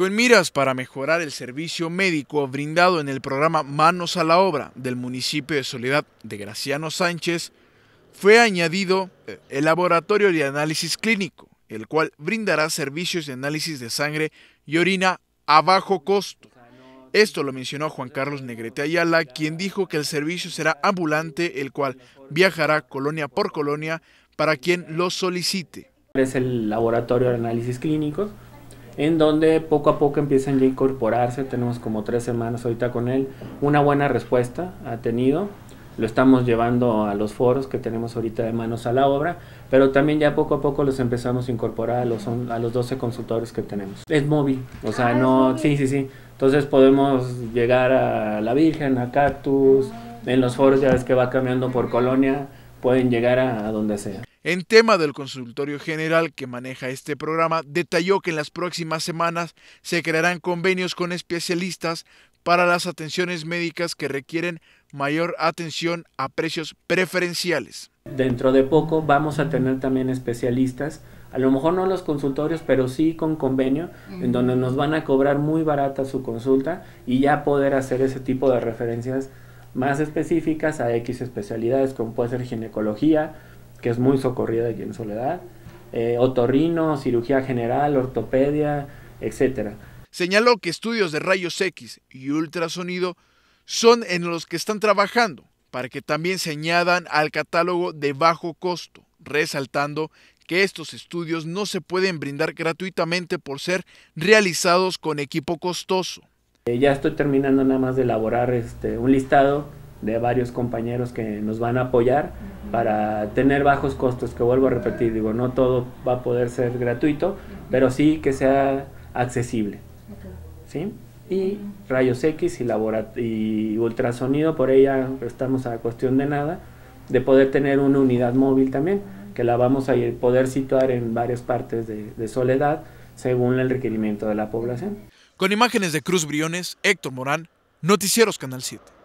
Con miras para mejorar el servicio médico brindado en el programa Manos a la Obra del municipio de Soledad de Graciano Sánchez, fue añadido eh, el laboratorio de análisis clínico, el cual brindará servicios de análisis de sangre y orina a bajo costo. Esto lo mencionó Juan Carlos Negrete Ayala, quien dijo que el servicio será ambulante, el cual viajará colonia por colonia para quien lo solicite. Es el laboratorio de análisis clínicos, en donde poco a poco empiezan ya a incorporarse, tenemos como tres semanas ahorita con él, una buena respuesta ha tenido, lo estamos llevando a los foros que tenemos ahorita de manos a la obra, pero también ya poco a poco los empezamos a incorporar a los, a los 12 consultores que tenemos. Es móvil, o sea, ah, no, sí, sí, sí, entonces podemos llegar a La Virgen, a Cactus, en los foros ya ves que va cambiando por colonia, pueden llegar a, donde sea. En tema del consultorio general que maneja este programa, detalló que en las próximas semanas se crearán convenios con especialistas para las atenciones médicas que requieren mayor atención a precios preferenciales. Dentro de poco vamos a tener también especialistas a lo mejor no los consultorios, pero sí con convenio, en donde nos van a cobrar muy barata su consulta y ya poder hacer ese tipo de referencias más específicas a X especialidades, como puede ser ginecología, que es muy socorrida aquí en Soledad, eh, otorrino, cirugía general, ortopedia, etcétera. Señaló que estudios de rayos X y ultrasonido son en los que están trabajando para que también se añadan al catálogo de bajo costo, resaltando que estos estudios no se pueden brindar gratuitamente por ser realizados con equipo costoso. Eh, ya estoy terminando nada más de elaborar este, un listado de varios compañeros que nos van a apoyar para tener bajos costos, que vuelvo a repetir, digo, no todo va a poder ser gratuito, pero sí que sea accesible. ¿Sí? Y rayos X y, y ultrasonido, por ella estamos a cuestión de nada, de poder tener una unidad móvil también que la vamos a poder situar en varias partes de, de Soledad según el requerimiento de la población. Con imágenes de Cruz Briones, Héctor Morán, Noticieros Canal 7.